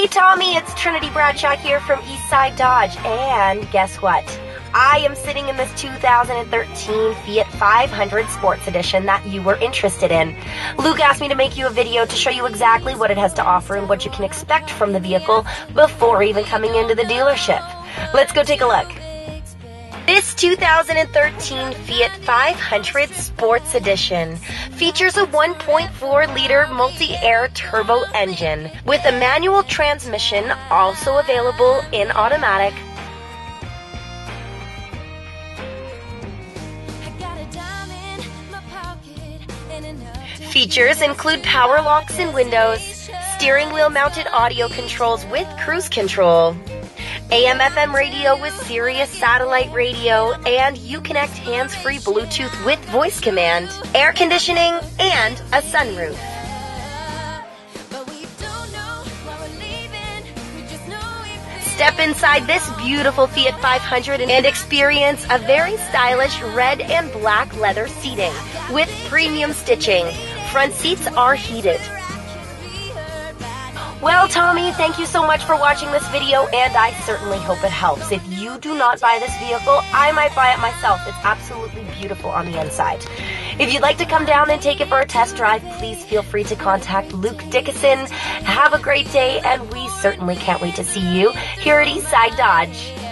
Hey Tommy, it's Trinity Bradshaw here from Eastside Dodge, and guess what? I am sitting in this 2013 Fiat 500 Sports Edition that you were interested in. Luke asked me to make you a video to show you exactly what it has to offer and what you can expect from the vehicle before even coming into the dealership. Let's go take a look. This 2013 Fiat 500 Sports Edition features a 1.4 liter multi air turbo engine with a manual transmission, also available in automatic. Features include power locks and windows, steering wheel mounted audio controls with cruise control, AM FM radio with Sirius satellite radio, and Uconnect hands free Bluetooth with voice command, air conditioning, and a sunroof. Step inside this beautiful Fiat 500 and experience a very stylish red and black leather seating with premium stitching. Front seats are heated. Well, Tommy, thank you so much for watching this video, and I certainly hope it helps. If you do not buy this vehicle, I might buy it myself. It's absolutely beautiful on the inside. If you'd like to come down and take it for a test drive, please feel free to contact Luke Dickison. Have a great day, and we certainly can't wait to see you here at Eastside Dodge.